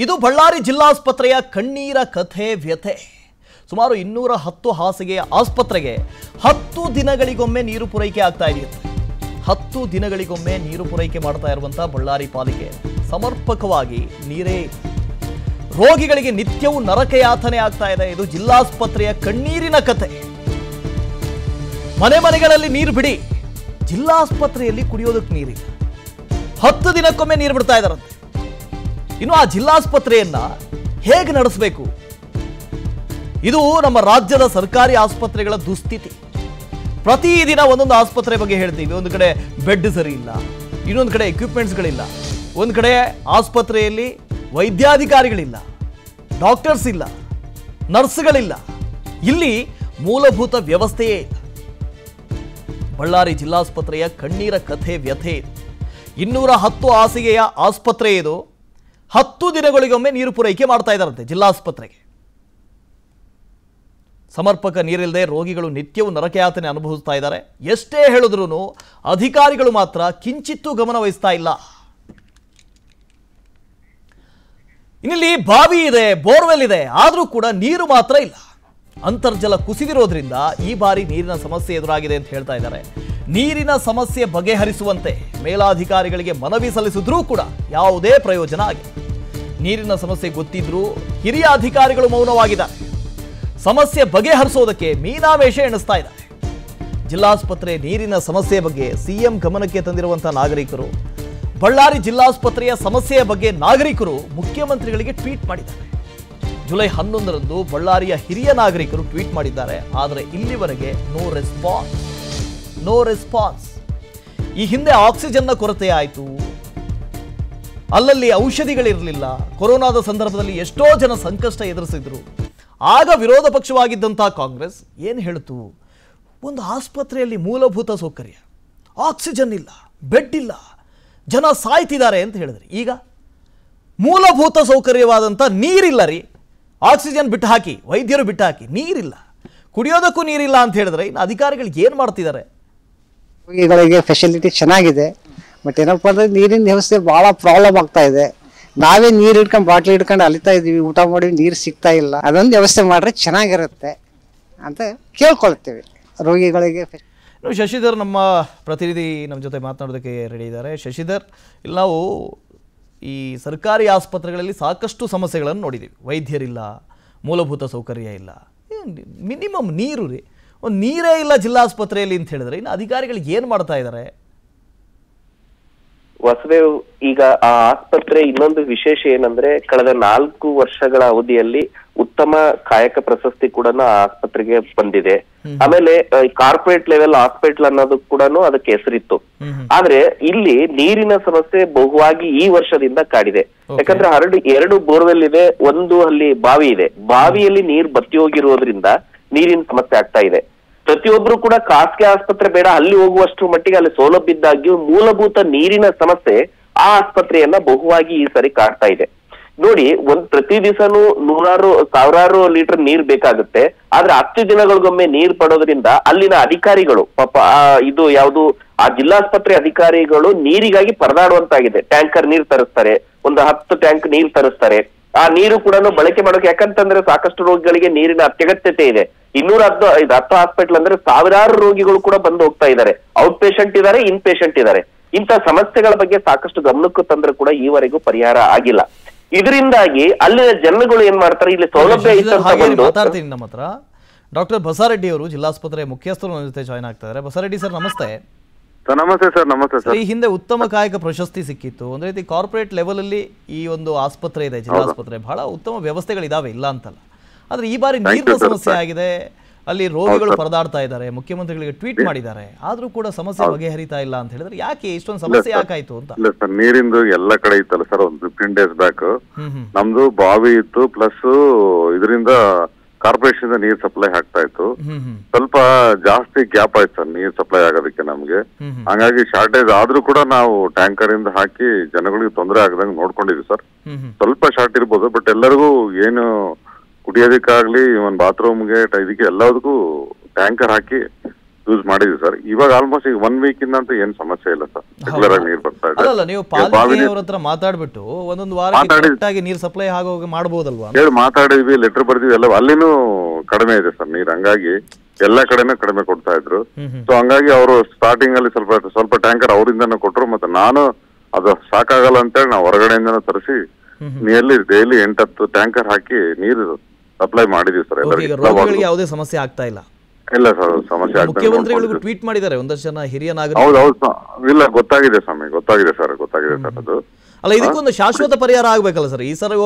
ಇದು ಬಳ್ಳಾರಿ ಜಿಲ್ಲಾಸ್ಪತ್ರೆಯ ಕಣ್ಣೀರ ಕಥೆ ವ್ಯಥೆ. ಸುಮಾರು ಇನ್ನೂರ ಹತ್ತು ಹಾಸಿಗೆಯ ಆಸ್ಪತ್ರೆಗೆ ಹತ್ತು ದಿನಗಳಿಗೊಮ್ಮೆ ನೀರು ಪೂರೈಕೆ ಆಗ್ತಾ ಇದೆಯಂತೆ ಹತ್ತು ದಿನಗಳಿಗೊಮ್ಮೆ ನೀರು ಪೂರೈಕೆ ಮಾಡ್ತಾ ಇರುವಂಥ ಬಳ್ಳಾರಿ ಪಾಲಿಕೆ ಸಮರ್ಪಕವಾಗಿ ನೀರೇ ರೋಗಿಗಳಿಗೆ ನಿತ್ಯವೂ ನರಕಯಾತನೆ ಆಗ್ತಾ ಇದೆ. ಇದು ಜಿಲ್ಲಾಸ್ಪತ್ರೆಯ ಕಣ್ಣೀರಿನ ಕಥೆ. ಮನೆ ಮನೆಗಳಲ್ಲಿ ನೀರು ಬಿಡಿ. ಜಿಲ್ಲಾಸ್ಪತ್ರೆಯಲ್ಲಿ ಕುಡಿಯೋದಕ್ಕೆ ನೀರಿಲ್ಲ. ಹತ್ತು ದಿನಕ್ಕೊಮ್ಮೆ ನೀರು ಬಿಡ್ತಾ ಇದ್ದಾರಂತೆ ಇನ್ನು ಆ ಜಿಲ್ಲಾಸ್ಪತ್ರೆಯನ್ನ ಹೇಗೆ ನಡೆಸಬೇಕು? ಇದು ನಮ್ಮ ರಾಜ್ಯದ ಸರ್ಕಾರಿ ಆಸ್ಪತ್ರೆಗಳ ದುಸ್ಥಿತಿ. ಪ್ರತಿದಿನ ಒಂದೊಂದು ಆಸ್ಪತ್ರೆ ಬಗ್ಗೆ ಹೇಳ್ತೀವಿ. ಒಂದು ಕಡೆ ಬೆಡ್ ಸರಿ ಇಲ್ಲ ಇನ್ನೊಂದು ಕಡೆ ಎಕ್ವಿಪ್ಮೆಂಟ್ಸ್ಗಳಿಲ್ಲ ಒಂದು ಕಡೆ ಆಸ್ಪತ್ರೆಯಲ್ಲಿ ವೈದ್ಯಾಧಿಕಾರಿಗಳಿಲ್ಲ ಡಾಕ್ಟರ್ಸ್ ಇಲ್ಲ, ನರ್ಸ್ಗಳಿಲ್ಲ. ಇಲ್ಲಿ ಮೂಲಭೂತ ವ್ಯವಸ್ಥೆಯೇ ಬಳ್ಳಾರಿ ಜಿಲ್ಲಾಸ್ಪತ್ರೆಯ ಕಣ್ಣೀರ ಕಥೆ ವ್ಯಥೆ ಇನ್ನೂರ ಹತ್ತು ಹಾಸಿಗೆಯ ಆಸ್ಪತ್ರೆ ಇದು. ಹತ್ತು ದಿನಗಳಿಗೊಮ್ಮೆ ನೀರು ಪೂರೈಕೆ ಮಾಡ್ತಾ ಇದ್ದಾರಂತೆ ಜಿಲ್ಲಾಸ್ಪತ್ರೆಗೆ. ಸಮರ್ಪಕ ನೀರಿಲ್ಲದೆ ರೋಗಿಗಳು ನಿತ್ಯವೂ ನರಕಯಾತನೆ ಅನುಭವಿಸ್ತಾ ಇದ್ದಾರೆ. ಎಷ್ಟೇ ಹೇಳಿದ್ರು ಅಧಿಕಾರಿಗಳು ಮಾತ್ರ ಕಿಂಚಿತ್ತೂ ಗಮನ ವಹಿಸ್ತಾ ಇಲ್ಲ. ಇನ್ನಿಲ್ಲಿ ಬಾವಿ ಇದೆ, ಬೋರ್ವೆಲ್ ಇದೆ, ಆದರೂ ಕೂಡ ನೀರು ಮಾತ್ರ ಇಲ್ಲ. ಅಂತರ್ಜಲ ಕುಸಿದಿರೋದ್ರಿಂದ ಈ ಬಾರಿ ನೀರಿನ ಸಮಸ್ಯೆ ಎದುರಾಗಿದೆ ಅಂತ ಹೇಳ್ತಾ ಇದ್ದಾರೆ. ನೀರಿನ ಸಮಸ್ಯೆ ಬಗೆಹರಿಸುವಂತೆ ಮೇಲಾಧಿಕಾರಿಗಳಿಗೆ ಮನವಿ ಸಲ್ಲಿಸಿದ್ರೂ ಕೂಡ ಯಾವುದೇ ಪ್ರಯೋಜನ ಆಗಿಲ್ಲ. ನೀರಿನ ಸಮಸ್ಯೆ ಗೊತ್ತಿದ್ರೂ ಹಿರಿಯ ಅಧಿಕಾರಿಗಳು ಮೌನವಾಗಿದ್ದಾರೆ. ಸಮಸ್ಯೆ ಬಗೆಹರಿಸೋದಕ್ಕೆ ಮೀನಾವೇಶ ಎಣಿಸ್ತಾ ಇದೆ. ಜಿಲ್ಲಾಸ್ಪತ್ರೆ ನೀರಿನ ಸಮಸ್ಯೆ ಬಗ್ಗೆ ಸಿಎಂ ಗಮನಕ್ಕೆ ತಂದಿರುವಂತಹ ನಾಗರಿಕರು, ಬಳ್ಳಾರಿ ಜಿಲ್ಲಾಸ್ಪತ್ರೆಯ ಸಮಸ್ಯೆಯ ಬಗ್ಗೆ ನಾಗರಿಕರು ಮುಖ್ಯಮಂತ್ರಿಗಳಿಗೆ ಟ್ವೀಟ್ ಮಾಡಿದ್ದಾರೆ. ಜುಲೈ ಹನ್ನೊಂದರಂದು ಬಳ್ಳಾರಿಯ ಹಿರಿಯ ನಾಗರಿಕರು ಟ್ವೀಟ್ ಮಾಡಿದ್ದಾರೆ, ಆದರೆ ಇಲ್ಲಿವರೆಗೆ ನೋ ರೆಸ್ಪಾನ್ಸ್. No response. ಈ ಹಿಂದೆ ಆಕ್ಸಿಜನ್ನ ಕೊರತೆ ಆಯಿತು ಅಲ್ಲಲ್ಲಿ ಔಷಧಿಗಳಿರಲಿಲ್ಲ. ಕೊರೋನಾದ ಸಂದರ್ಭದಲ್ಲಿ ಎಷ್ಟೋ ಜನ ಸಂಕಷ್ಟ ಎದುರಿಸಿದ್ರು. ಆಗ ವಿರೋಧ ಪಕ್ಷವಾಗಿದ್ದಂಥ ಕಾಂಗ್ರೆಸ್ ಏನು ಹೇಳ್ತು? ಒಂದು ಆಸ್ಪತ್ರೆಯಲ್ಲಿ ಮೂಲಭೂತ ಸೌಕರ್ಯ. ಆಕ್ಸಿಜನ್ ಇಲ್ಲ, ಬೆಡ್ ಇಲ್ಲ. ಜನ ಸಾಯ್ತಿದ್ದಾರೆ ಅಂತ ಹೇಳಿದ್ರಿ. ಈಗ ಮೂಲಭೂತ ಸೌಕರ್ಯವಾದಂಥ ನೀರಿಲ್ಲ ರೀ. ಆಕ್ಸಿಜನ್ ಬಿಟ್ಟು ಹಾಕಿ ವೈದ್ಯರು ಬಿಟ್ಟು ಹಾಕಿ ನೀರಿಲ್ಲ. ಕುಡಿಯೋದಕ್ಕೂ ನೀರಿಲ್ಲ ಅಂತ ಹೇಳಿದ್ರೆ ಇನ್ನು ಅಧಿಕಾರಿಗಳಿಗೆ ಏನು ಮಾಡ್ತಿದ್ದಾರೆ? ರೋಗಿಗಳಿಗೆ ಫೆಸಿಲಿಟಿ ಚೆನ್ನಾಗಿದೆ. ಬಟ್ ಏನಪ್ಪ ಅಂದ್ರೆ ನೀರಿನ ವ್ಯವಸ್ಥೆ ಭಾಳ ಪ್ರಾಬ್ಲಮ್ ಆಗ್ತಾ ಇದೆ. ನಾವೇ ನೀರು ಹಿಡ್ಕೊಂಡು ಬಾಟ್ಲಿ ಹಿಡ್ಕೊಂಡು ಅಲಿತಾ ಇದೀವಿ, ಊಟ ಮಾಡಿ ನೀರು ಸಿಗ್ತಾ ಇಲ್ಲ. ಅದೊಂದು ವ್ಯವಸ್ಥೆ ಮಾಡ್ರೆ ಚೆನ್ನಾಗಿರುತ್ತೆ ಅಂತ ಕೇಳ್ಕೊಳ್ತೇವೆ ರೋಗಿಗಳಿಗೆ. ಶಶಿಧರ್ ನಮ್ಮ ಪ್ರತಿನಿಧಿ ನಮ್ಮ ಜೊತೆ ಮಾತನಾಡೋದಕ್ಕೆ ರೆಡಿ ಇದ್ದಾರೆ. ಶಶಿಧರ್, ಇಲ್ಲಿ ನಾವು ಈ ಸರ್ಕಾರಿ ಆಸ್ಪತ್ರೆಗಳಲ್ಲಿ ಸಾಕಷ್ಟು ಸಮಸ್ಯೆಗಳನ್ನು ನೋಡಿದ್ದೀವಿ ವೈದ್ಯರಿಲ್ಲ, ಮೂಲಭೂತ ಸೌಕರ್ಯ ಇಲ್ಲ. ಮಿನಿಮಮ್ ನೀರು ರೀ. ಒಂದು ನೀರೇ ಇಲ್ಲ ಜಿಲ್ಲಾಸ್ಪತ್ರೆಯಲ್ಲಿ ಅಂತ ಹೇಳಿದ್ರೆ ಇನ್ನು ಅಧಿಕಾರಿಗಳು ಏನು ಮಾಡ್ತಾ ಇದ್ದಾರೆ ವಸುದೇವ್ ಈಗ ಆ ಆಸ್ಪತ್ರೆ ಇನ್ನೊಂದು ವಿಶೇಷ ಏನಂದ್ರೆ ಕಳೆದ ನಾಲ್ಕು ವರ್ಷಗಳ ಅವಧಿಯಲ್ಲಿ ಉತ್ತಮ ಕಾಯಕ ಪ್ರಶಸ್ತಿ ಕೂಡ ಆ ಆಸ್ಪತ್ರೆಗೆ ಬಂದಿದೆ. ಆಮೇಲೆ ಕಾರ್ಪೊರೇಟ್ ಲೆವೆಲ್ ಹಾಸ್ಪಿಟಲ್ ಅನ್ನೋದು ಕೂಡ ಅದಕ್ಕೆ ಹೆಸರಿತ್ತು. ಆದ್ರೆ ಇಲ್ಲಿ ನೀರಿನ ಸಮಸ್ಯೆ ಬಹುವಾಗಿ ಈ ವರ್ಷದಿಂದ ಕಾಡಿದೆ. ಯಾಕಂದ್ರೆ ಹರಡು ಎರಡು ಬೋರ್ವೆಲ್ ಇದೆ ಒಂದು ಅಲ್ಲಿ ಬಾವಿ ಇದೆ. ಬಾವಿಯಲ್ಲಿ ನೀರ್ ಬತ್ತಿ ಹೋಗಿರೋದ್ರಿಂದ ನೀರಿನ ಸಮಸ್ಯೆ ಆಗ್ತಾ ಇದೆ. ಪ್ರತಿಯೊಬ್ರು ಕೂಡ ಖಾಸಗಿ ಆಸ್ಪತ್ರೆ ಬೇಡ, ಅಲ್ಲಿ ಹೋಗುವಷ್ಟು ಮಟ್ಟಿಗೆ ಅಲ್ಲಿ ಸೌಲಭ್ಯ ಇದ್ದಾಗ್ಯೂ ಮೂಲಭೂತ ನೀರಿನ ಸಮಸ್ಯೆ ಆ ಆಸ್ಪತ್ರೆಯನ್ನ ಬಹುವಾಗಿ ಈ ಸರಿ ಕಾಡ್ತಾ ಇದೆ. ನೋಡಿ, ಒಂದ್ ಪ್ರತಿ ದಿವಸನೂ ನೂರಾರು, ಸಾವಿರಾರು ಲೀಟರ್ ನೀರ್ ಬೇಕಾಗುತ್ತೆ. ಆದ್ರೆ ಹತ್ತು ದಿನಗಳಿಗೊಮ್ಮೆ ನೀರ್ ಪಡೋದ್ರಿಂದ ಅಲ್ಲಿನ ಅಧಿಕಾರಿಗಳು, ಪಾಪ ಇದು ಯಾವುದು, ಆ ಜಿಲ್ಲಾಸ್ಪತ್ರೆ ಅಧಿಕಾರಿಗಳು ನೀರಿಗಾಗಿ ಪರದಾಡುವಂತಾಗಿದೆ. ಟ್ಯಾಂಕರ್ ನೀರ್ ತರಿಸ್ತಾರೆ, ಒಂದು ಹತ್ತು ಟ್ಯಾಂಕ್ ನೀರ್ ತರಿಸ್ತಾರೆ. ಆ ನೀರು ಕೂಡ ಬಳಕೆ ಮಾಡೋಕೆ ಯಾಕಂತಂದ್ರೆ ಸಾಕಷ್ಟು ರೋಗಿಗಳಿಗೆ ನೀರಿನ ಅತ್ಯಗತ್ಯತೆ ಇದೆ. ಇನ್ನೂರ ಹತ್ತು ಇದು ಹತ್ತು ಹಾಸ್ಪಿಟಲ್ ಅಂದ್ರೆ ಸಾವಿರಾರು ರೋಗಿಗಳು ಕೂಡ ಬಂದು ಹೋಗ್ತಾ ಇದ್ದಾರೆ. ಔಟ್ ಪೇಷಂಟ್ ಇದ್ದಾರೆ ಇನ್ ಪೇಷಂಟ್ ಇದ್ದಾರೆ. ಇಂಥ ಸಮಸ್ಯೆಗಳ ಬಗ್ಗೆ ಸಾಕಷ್ಟು ಗಮನಕ್ಕೂ ತಂದ್ರೆ ಕೂಡ ಈವರೆಗೂ ಪರಿಹಾರ ಆಗಿಲ್ಲ. ಇದರಿಂದಾಗಿ ಅಲ್ಲಿನ ಜನಗಳು ಏನ್ ಮಾಡ್ತಾರೆ? ಇಲ್ಲಿ ಸೌಲಭ್ಯ ಮಾತಾಡ್ತೀನಿ ನಮ್ಮ ಹತ್ರ. ಡಾಕ್ಟರ್ ಬಸಾರೆಡ್ಡಿ ಅವರು ಜಿಲ್ಲಾಸ್ಪತ್ರೆ ಮುಖ್ಯಸ್ಥರು ಜೊತೆ ಜಾಯ್ನ್ ಆಗ್ತಾ ಇದ್ದಾರೆ. ಬಸಾರೆಡ್ಡಿ ಸರ್ ನಮಸ್ತೆ. ನಮಸ್ತೆ ಸರ್ ನಮಸ್ತೆ ಸರ್. ಈ ಹಿಂದೆ ಉತ್ತಮ ಕಾಯಕ ಪ್ರಶಸ್ತಿ ಸಿಕ್ಕಿತ್ತು. ಅಂದ್ರೆ ರೀತಿ ಕಾರ್ಪೊರೇಟ್ ಲೆವೆಲ್ ಅಲ್ಲಿ ಈ ಒಂದು ಆಸ್ಪತ್ರೆ ಇದೆ ಜಿಲ್ಲಾ ಆಸ್ಪತ್ರೆ. ಬಹಳ ಉತ್ತಮ ವ್ಯವಸ್ಥೆಗಳಿದಾವೆ ಇಲ್ಲ ಅಂತಲ್ಲ. ಆದ್ರೆ ಈ ಬಾರಿ ನೀರಿನ ಸಮಸ್ಯೆ ಆಗಿದೆ. ಅಲ್ಲಿ ರೋಗಿಗಳು ಪರದಾಡ್ತಾ ಇದ್ದಾರೆ. ಮುಖ್ಯಮಂತ್ರಿಗಳಿಗೆ ಟ್ವೀಟ್ ಮಾಡಿದ್ದಾರೆ. ಆದ್ರೂ ಕೂಡ ಸಮಸ್ಯೆ ಬಗೆಹರಿತಾ ಇಲ್ಲ ಅಂತ ಹೇಳಿದ್ರೆ ಯಾಕೆ ಇಷ್ಟೊಂದು ಸಮಸ್ಯೆ ಯಾಕಾಯ್ತು ಅಂತ? ಇಲ್ಲ ಸರ್ ನೀರಿಂದು ಎಲ್ಲ ಕಡೆ ಇತ್ತಲ್ಲ ಸರ್ ಒಂದು ಫಿಫ್ಟೀನ್ ಡೇಸ್ ಬ್ಯಾಕ್ ನಮ್ದು ಬಾವಿ ಇತ್ತು ಪ್ಲಸ್ ಇದರಿಂದ ಕಾರ್ಪೊರೇಷನ್ ನೀರ್ ಸಪ್ಲೈ ಆಗ್ತಾ ಇತ್ತು. ಸ್ವಲ್ಪ ಜಾಸ್ತಿ ಗ್ಯಾಪ್ ಆಯ್ತು ಸರ್ ನೀರ್ ಸಪ್ಲೈ ಆಗೋದಕ್ಕೆ ನಮ್ಗೆ. ಹಂಗಾಗಿ ಶಾರ್ಟೇಜ್ ಆದ್ರೂ ಕೂಡ ನಾವು ಟ್ಯಾಂಕರ್ ಇಂದ ಹಾಕಿ ಜನಗಳಿಗೆ ತೊಂದರೆ ಆಗದಂಗೆ ನೋಡ್ಕೊಂಡಿದ್ವಿ ಸರ್. ಸ್ವಲ್ಪ ಶಾರ್ಟ್ ಇರ್ಬೋದು ಬಟ್ ಎಲ್ಲರಿಗೂ ಏನು ಕುಡಿಯೋದಕ್ಕಾಗ್ಲಿ ಒಂದ್ ಬಾತ್ರೂಮ್ಗೆ ಇದಕ್ಕೆ ಎಲ್ಲದಕ್ಕೂ ಟ್ಯಾಂಕರ್ ಹಾಕಿ ಯೂಸ್ ಮಾಡಿದ್ವಿ ಸರ್. ಇವಾಗ ಆಲ್ಮೋಸ್ಟ್ ಈಗ ಒನ್ ವೀಕ್ ಇಂದ ಅಂತೂ ಏನ್ ಸಮಸ್ಯೆ ಇಲ್ಲ ಸರ್. ರೆಗ್ಯುಲರ್ ಆಗಿ ನೀರ್ ಬರ್ತಾ ಇದೆ. ನೀವು ನೀರ್- ಹತ್ರ ಮಾತಾಡ್ಬಿಟ್ಟು ಒಂದೊಂದು ಆಗಿ ನೀರು ಸಪ್ಲೈ ಆಗೋಗಿ ಮಾಡಬಹುದಲ್ವಾ ಹೇಳಿ ಮಾತಾಡಿದ್ವಿ ಲೆಟರ್ ಬರ್ದಿವಿ ಎಲ್ಲ ಅಲ್ಲಿನೂ ಕಡಿಮೆ ಇದೆ ಸರ್ ನೀರ್. ಹಂಗಾಗಿ ಎಲ್ಲಾ ಕಡೆನೂ ಕಡಿಮೆ ಕೊಡ್ತಾ ಇದ್ರು. ಸೊ ಹಂಗಾಗಿ ಅವರು ಸ್ಟಾರ್ಟಿಂಗ್ ಅಲ್ಲಿ ಸ್ವಲ್ಪ ಸ್ವಲ್ಪ ಟ್ಯಾಂಕರ್ ಅವರಿಂದನೂ ಕೊಟ್ರು ಮತ್ತೆ ನಾನು ಅದು ಸಾಕಾಗಲ್ಲ ಅಂತೇಳಿ ನಾವು ಹೊರಗಡೆಯಿಂದನೂ ತರಿಸಿ ನಿಯರ್ಲಿ ಡೈಲಿ ಎಂಟತ್ತು ಟ್ಯಾಂಕರ್ ಹಾಕಿ ನೀರು ಸಪ್ಲೈ ಮಾಡಿದೀವಿ ಸರ್ ಎಲ್ಲರಿಗೆ. ಯಾವುದೇ ಸಮಸ್ಯೆ ಆಗ್ತಾ ಇಲ್ಲ. ಇಲ್ಲ ಸರ್ ಸಮಸ್ಯೆ ಆಗ್ತದೆ ಮುಖ್ಯಮಂತ್ರಿಗಳಿಗೂ ಟ್ವೀಟ್ ಮಾಡಿದ್ದಾರೆ ಒಂದಷ್ಟು ಜನ ಹಿರಿಯ ನಾಗರಿಕ ಹೌದು ಇಲ್ಲ ಗೊತ್ತಾಗಿದೆ ಸ್ವಾಮಿ ಗೊತ್ತಾಗಿದೆ ಸರ್ ಗೊತ್ತಾಗಿದೆ ಸರ್ ಅದು. ಅಲ್ಲ ಇದಕ್ಕೊಂದು ಶಾಶ್ವತ ಪರಿಹಾರ ಆಗ್ಬೇಕಲ್ಲ ಸರ್ ಈ ಸರಿ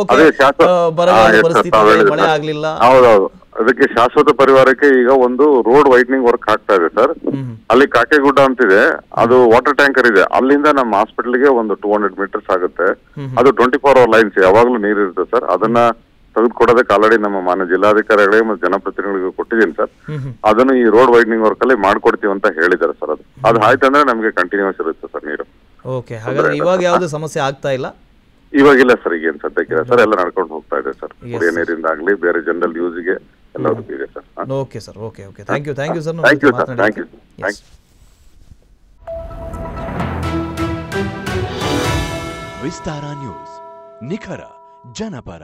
ಬರಗಾಲ ಪರಿಸ್ಥಿತಿ ಮಳೆ ಆಗ್ಲಿಲ್ಲ. ಹೌದೌದು. ಅದಕ್ಕೆ ಶಾಶ್ವತ ಪರಿವಾರಕ್ಕೆ ಈಗ ಒಂದು ರೋಡ್ ವೈಟ್ನಿಂಗ್ ವರ್ಕ್ ಆಗ್ತಾ ಇದೆ ಸರ್. ಅಲ್ಲಿ ಕಾಕೆಗುಡ್ಡ ಅಂತಿದೆ ಅದು ವಾಟರ್ ಟ್ಯಾಂಕರ್ ಇದೆ. ಅಲ್ಲಿಂದ ನಮ್ಮ ಹಾಸ್ಪಿಟಲ್ಗೆ ಒಂದು ಟೂ ಹಂಡ್ರೆಡ್ ಮೀಟರ್ಸ್ ಆಗುತ್ತೆ. ಅದು ಟ್ವೆಂಟಿ ಫೋರ್ ಅವರ್ ಲೈನ್ಸ್ ಯಾವಾಗ್ಲೂ ನೀರು ಇರುತ್ತೆ ಸರ್. ಅದನ್ನ ತೆಗೆದುಕೊಡೋದಕ್ಕೆ ಆಲ್ರೆಡಿ ನಮ್ಮ ಮಾನ್ಯ ಜಿಲ್ಲಾಧಿಕಾರಿಗಳಿಗೆ ಮತ್ತು ಜನಪ್ರತಿನಿಧಿಗಳಿಗೆ ಕೊಟ್ಟಿದ್ದೀನಿ ಸರ್. ಅದನ್ನು ಈ ರೋಡ್ ವೈಡ್ನಿಂಗ್ ವರ್ಕ್ ಅಲ್ಲಿ ಮಾಡ್ಕೊಡ್ತೀವಿ ಅಂತ ಹೇಳಿದ್ದಾರೆ ಸರ್ ಅದು. ಅದು ಆಯ್ತಂದ್ರೆ ನಮಗೆ ಕಂಟಿನ್ಯೂಸ್ ಇರುತ್ತೆ ಸರ್ ನೀರು. ಓಕೆ ಹಾಗಾದ್ರೆ ಇವಾಗ ಯಾವುದೇ ಸಮಸ್ಯೆ ಆಗ್ತಾ ಇಲ್ಲ? ಇವಾಗಿಲ್ಲ ಸರ್ ಈಗ ಏನ್ ಸದ್ಯಕ್ಕಿಲ್ಲ ಸರ್. ಎಲ್ಲ ನಡ್ಕೊಂಡು ಹೋಗ್ತಾ ಇದೆ ಸರ್. ಕುಡಿಯ ನೀರಿಂದ ಆಗ್ಲಿ ಬೇರೆ ಜನರಲ್ ಯೂಸ್ಗೆ ಎಲ್ಲದಕ್ಕೂ ಇದೆ sir. Okay sir okay okay thank you thank you sir thank you sir thank you thank you Vistara news ನಿಖರ ಜನಪರ